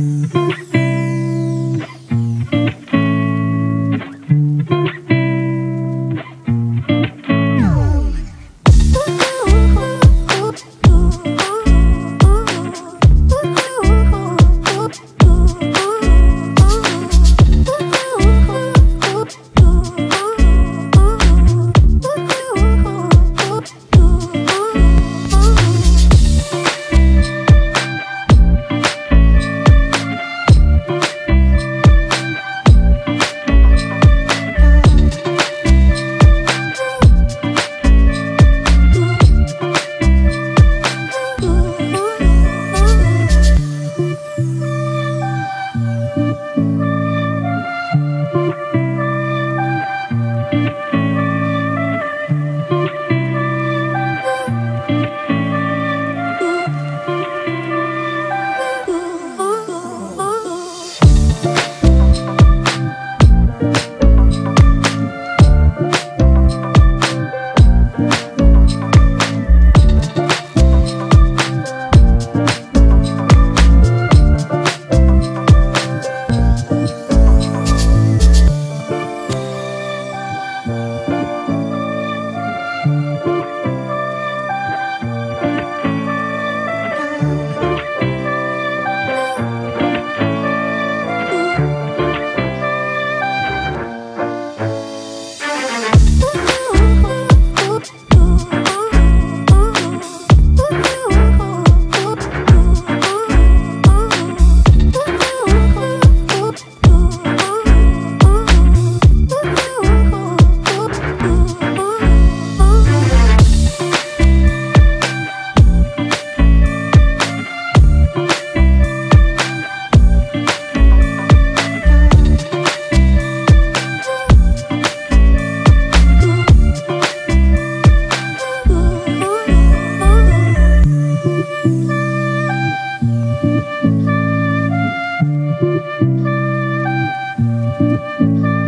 Thank Bye.